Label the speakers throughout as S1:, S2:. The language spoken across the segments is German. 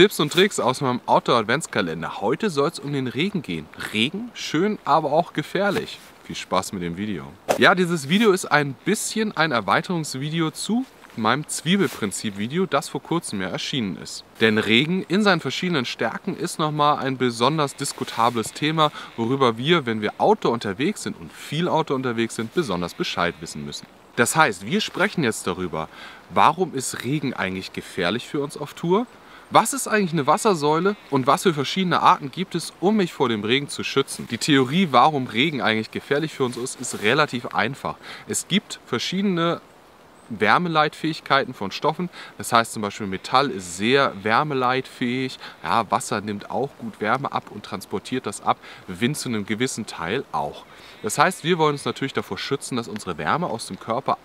S1: Tipps und Tricks aus meinem Outdoor-Adventskalender. Heute soll es um den Regen gehen. Regen, schön, aber auch gefährlich. Viel Spaß mit dem Video. Ja, dieses Video ist ein bisschen ein Erweiterungsvideo zu meinem Zwiebelprinzip-Video, das vor kurzem ja erschienen ist. Denn Regen in seinen verschiedenen Stärken ist nochmal ein besonders diskutables Thema, worüber wir, wenn wir Outdoor unterwegs sind und viel Outdoor unterwegs sind, besonders Bescheid wissen müssen. Das heißt, wir sprechen jetzt darüber, warum ist Regen eigentlich gefährlich für uns auf Tour? Was ist eigentlich eine Wassersäule und was für verschiedene Arten gibt es, um mich vor dem Regen zu schützen? Die Theorie, warum Regen eigentlich gefährlich für uns ist, ist relativ einfach. Es gibt verschiedene Wärmeleitfähigkeiten von Stoffen. Das heißt zum Beispiel Metall ist sehr wärmeleitfähig. Ja, Wasser nimmt auch gut Wärme ab und transportiert das ab. Wind zu einem gewissen Teil auch. Das heißt, wir wollen uns natürlich davor schützen, dass unsere Wärme aus dem Körper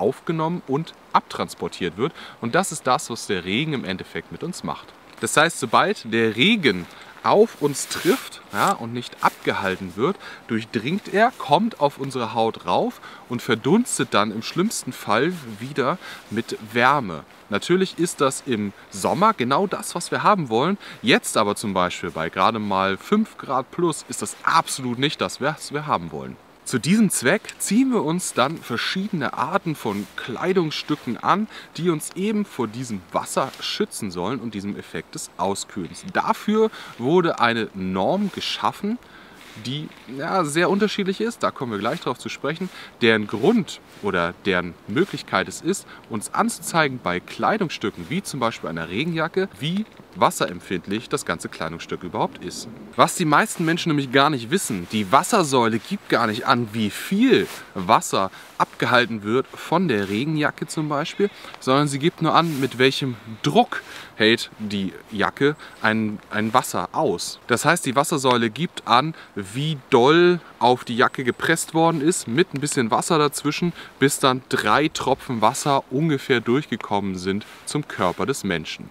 S1: aufgenommen und abtransportiert wird. Und das ist das, was der Regen im Endeffekt mit uns macht. Das heißt, sobald der Regen auf uns trifft ja, und nicht abgehalten wird, durchdringt er, kommt auf unsere Haut rauf und verdunstet dann im schlimmsten Fall wieder mit Wärme. Natürlich ist das im Sommer genau das, was wir haben wollen. Jetzt aber zum Beispiel bei gerade mal 5 Grad plus ist das absolut nicht das, was wir haben wollen. Zu diesem Zweck ziehen wir uns dann verschiedene Arten von Kleidungsstücken an, die uns eben vor diesem Wasser schützen sollen und diesem Effekt des Auskühlens. Dafür wurde eine Norm geschaffen, die ja, sehr unterschiedlich ist, da kommen wir gleich darauf zu sprechen, deren Grund oder deren Möglichkeit es ist, uns anzuzeigen bei Kleidungsstücken, wie zum Beispiel einer Regenjacke, wie wasserempfindlich das ganze Kleidungsstück überhaupt ist. Was die meisten Menschen nämlich gar nicht wissen, die Wassersäule gibt gar nicht an, wie viel Wasser abgehalten wird von der Regenjacke zum Beispiel, sondern sie gibt nur an, mit welchem Druck hält die Jacke ein, ein Wasser aus. Das heißt, die Wassersäule gibt an, wie doll auf die Jacke gepresst worden ist, mit ein bisschen Wasser dazwischen, bis dann drei Tropfen Wasser ungefähr durchgekommen sind zum Körper des Menschen.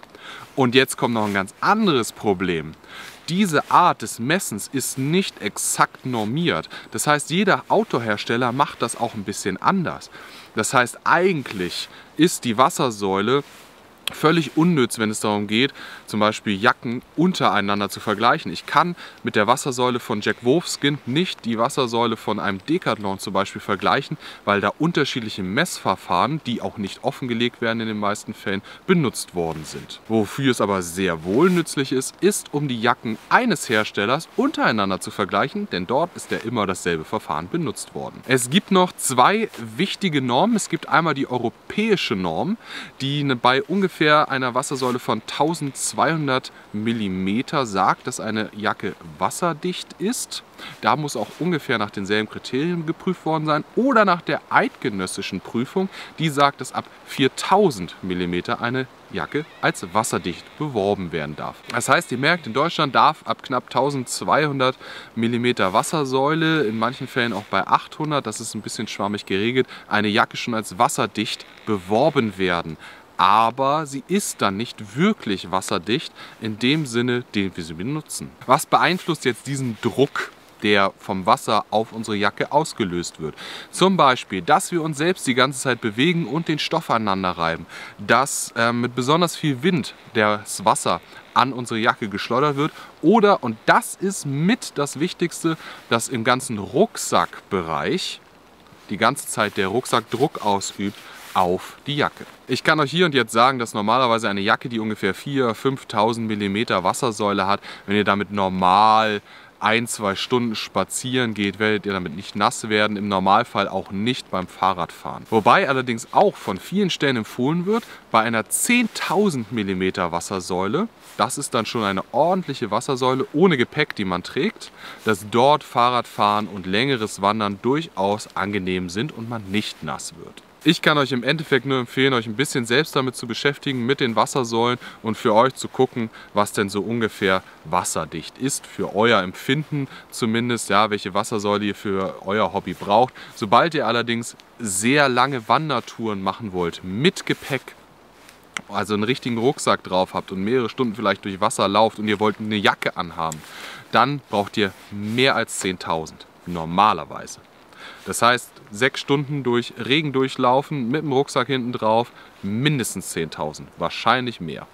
S1: Und jetzt kommt noch ein ganz anderes Problem. Diese Art des Messens ist nicht exakt normiert. Das heißt, jeder Autohersteller macht das auch ein bisschen anders. Das heißt, eigentlich ist die Wassersäule völlig unnütz, wenn es darum geht, zum Beispiel Jacken untereinander zu vergleichen. Ich kann mit der Wassersäule von Jack Wolfskin nicht die Wassersäule von einem Decathlon zum Beispiel vergleichen, weil da unterschiedliche Messverfahren, die auch nicht offengelegt werden in den meisten Fällen, benutzt worden sind. Wofür es aber sehr wohl nützlich ist, ist, um die Jacken eines Herstellers untereinander zu vergleichen, denn dort ist ja immer dasselbe Verfahren benutzt worden. Es gibt noch zwei wichtige Normen. Es gibt einmal die europäische Norm, die bei ungefähr ungefähr einer Wassersäule von 1200 mm sagt, dass eine Jacke wasserdicht ist. Da muss auch ungefähr nach denselben Kriterien geprüft worden sein oder nach der eidgenössischen Prüfung, die sagt, dass ab 4000 mm eine Jacke als wasserdicht beworben werden darf. Das heißt, ihr merkt, in Deutschland darf ab knapp 1200 mm Wassersäule, in manchen Fällen auch bei 800, das ist ein bisschen schwammig geregelt, eine Jacke schon als wasserdicht beworben werden aber sie ist dann nicht wirklich wasserdicht in dem Sinne, den wir sie benutzen. Was beeinflusst jetzt diesen Druck? der vom Wasser auf unsere Jacke ausgelöst wird. Zum Beispiel, dass wir uns selbst die ganze Zeit bewegen und den Stoff aneinander reiben, dass äh, mit besonders viel Wind das Wasser an unsere Jacke geschleudert wird oder, und das ist mit das Wichtigste, dass im ganzen Rucksackbereich die ganze Zeit der Rucksack Druck ausübt auf die Jacke. Ich kann euch hier und jetzt sagen, dass normalerweise eine Jacke, die ungefähr 4.000, 5.000 mm Wassersäule hat, wenn ihr damit normal ein, zwei Stunden spazieren geht, werdet ihr damit nicht nass werden, im Normalfall auch nicht beim Fahrradfahren. Wobei allerdings auch von vielen Stellen empfohlen wird, bei einer 10.000 mm Wassersäule, das ist dann schon eine ordentliche Wassersäule ohne Gepäck, die man trägt, dass dort Fahrradfahren und längeres Wandern durchaus angenehm sind und man nicht nass wird. Ich kann euch im Endeffekt nur empfehlen, euch ein bisschen selbst damit zu beschäftigen, mit den Wassersäulen und für euch zu gucken, was denn so ungefähr wasserdicht ist, für euer Empfinden zumindest, ja, welche Wassersäule ihr für euer Hobby braucht. Sobald ihr allerdings sehr lange Wandertouren machen wollt, mit Gepäck, also einen richtigen Rucksack drauf habt und mehrere Stunden vielleicht durch Wasser lauft und ihr wollt eine Jacke anhaben, dann braucht ihr mehr als 10.000, normalerweise. Das heißt, sechs Stunden durch Regen durchlaufen, mit dem Rucksack hinten drauf, mindestens 10.000, wahrscheinlich mehr.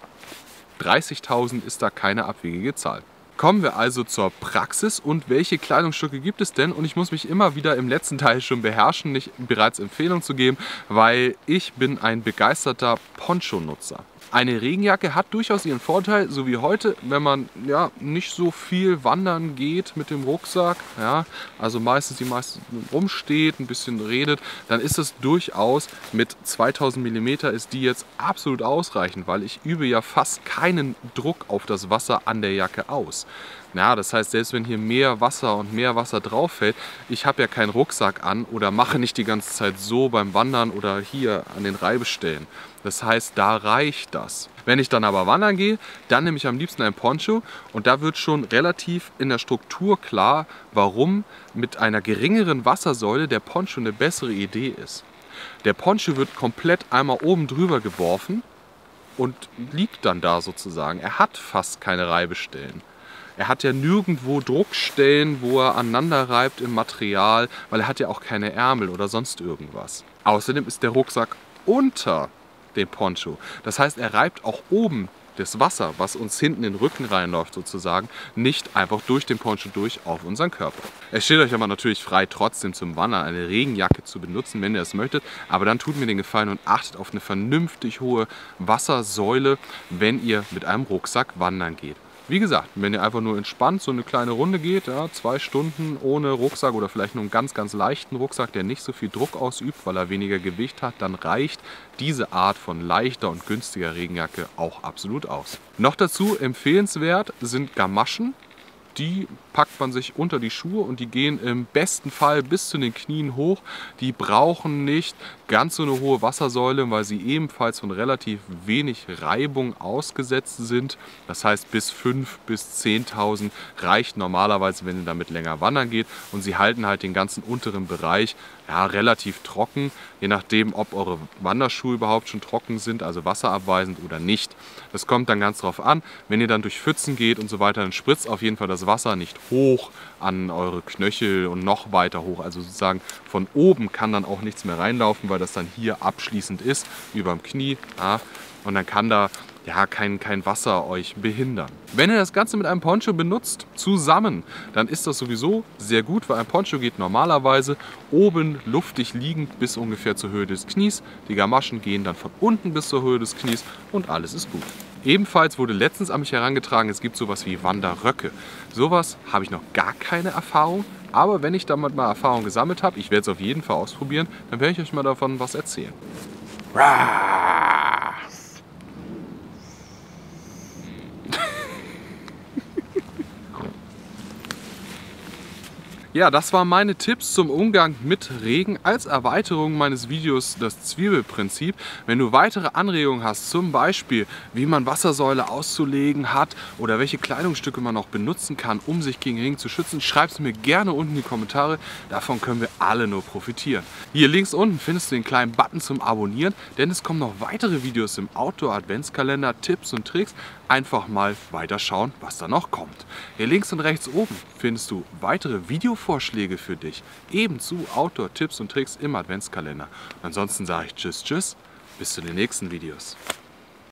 S1: 30.000 ist da keine abwegige Zahl. Kommen wir also zur Praxis und welche Kleidungsstücke gibt es denn? Und ich muss mich immer wieder im letzten Teil schon beherrschen, nicht bereits Empfehlungen zu geben, weil ich bin ein begeisterter Poncho-Nutzer. Eine Regenjacke hat durchaus ihren Vorteil, so wie heute, wenn man ja nicht so viel wandern geht mit dem Rucksack, ja, also meistens die meisten rumsteht, ein bisschen redet, dann ist es durchaus mit 2000 mm ist die jetzt absolut ausreichend, weil ich übe ja fast keinen Druck auf das Wasser an der Jacke aus. Ja, das heißt, selbst wenn hier mehr Wasser und mehr Wasser drauf fällt, ich habe ja keinen Rucksack an oder mache nicht die ganze Zeit so beim Wandern oder hier an den Reibestellen. Das heißt, da reicht das. Wenn ich dann aber wandern gehe, dann nehme ich am liebsten ein Poncho und da wird schon relativ in der Struktur klar, warum mit einer geringeren Wassersäule der Poncho eine bessere Idee ist. Der Poncho wird komplett einmal oben drüber geworfen und liegt dann da sozusagen. Er hat fast keine Reibestellen. Er hat ja nirgendwo Druckstellen, wo er aneinander reibt im Material, weil er hat ja auch keine Ärmel oder sonst irgendwas. Außerdem ist der Rucksack unter dem Poncho. Das heißt, er reibt auch oben das Wasser, was uns hinten in den Rücken reinläuft sozusagen, nicht einfach durch den Poncho durch auf unseren Körper. Es steht euch aber natürlich frei, trotzdem zum Wandern eine Regenjacke zu benutzen, wenn ihr es möchtet. Aber dann tut mir den Gefallen und achtet auf eine vernünftig hohe Wassersäule, wenn ihr mit einem Rucksack wandern geht. Wie gesagt, wenn ihr einfach nur entspannt so eine kleine Runde geht, ja, zwei Stunden ohne Rucksack oder vielleicht nur einen ganz, ganz leichten Rucksack, der nicht so viel Druck ausübt, weil er weniger Gewicht hat, dann reicht diese Art von leichter und günstiger Regenjacke auch absolut aus. Noch dazu empfehlenswert sind Gamaschen die packt man sich unter die Schuhe und die gehen im besten Fall bis zu den Knien hoch. Die brauchen nicht ganz so eine hohe Wassersäule, weil sie ebenfalls von relativ wenig Reibung ausgesetzt sind. Das heißt, bis 5.000 bis 10.000 reicht normalerweise, wenn ihr damit länger wandern geht. Und sie halten halt den ganzen unteren Bereich ja, relativ trocken, je nachdem, ob eure Wanderschuhe überhaupt schon trocken sind, also wasserabweisend oder nicht. Das kommt dann ganz drauf an. Wenn ihr dann durch Pfützen geht und so weiter, dann spritzt auf jeden Fall das Wasser nicht hoch an eure Knöchel und noch weiter hoch. Also sozusagen von oben kann dann auch nichts mehr reinlaufen, weil das dann hier abschließend ist, wie beim Knie. Ja, und dann kann da ja, kein, kein Wasser euch behindern. Wenn ihr das Ganze mit einem Poncho benutzt, zusammen, dann ist das sowieso sehr gut, weil ein Poncho geht normalerweise oben luftig liegend bis ungefähr zur Höhe des Knies. Die Gamaschen gehen dann von unten bis zur Höhe des Knies und alles ist gut. Ebenfalls wurde letztens an mich herangetragen, es gibt sowas wie Wanderröcke. Sowas habe ich noch gar keine Erfahrung, aber wenn ich damit mal Erfahrung gesammelt habe, ich werde es auf jeden Fall ausprobieren, dann werde ich euch mal davon was erzählen. Ja, das waren meine Tipps zum Umgang mit Regen als Erweiterung meines Videos das Zwiebelprinzip. Wenn du weitere Anregungen hast, zum Beispiel wie man Wassersäule auszulegen hat oder welche Kleidungsstücke man noch benutzen kann, um sich gegen Regen zu schützen, schreib es mir gerne unten in die Kommentare. Davon können wir alle nur profitieren. Hier links unten findest du den kleinen Button zum Abonnieren, denn es kommen noch weitere Videos im Outdoor Adventskalender, Tipps und Tricks. Einfach mal weiterschauen, was da noch kommt. Hier links und rechts oben findest du weitere Videofolgen Buchvorschläge für dich, ebenzu Outdoor-Tipps und Tricks im Adventskalender. ansonsten sage ich Tschüss, Tschüss, bis zu den nächsten Videos.